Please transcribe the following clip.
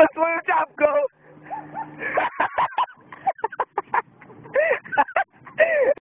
That's where the job goes.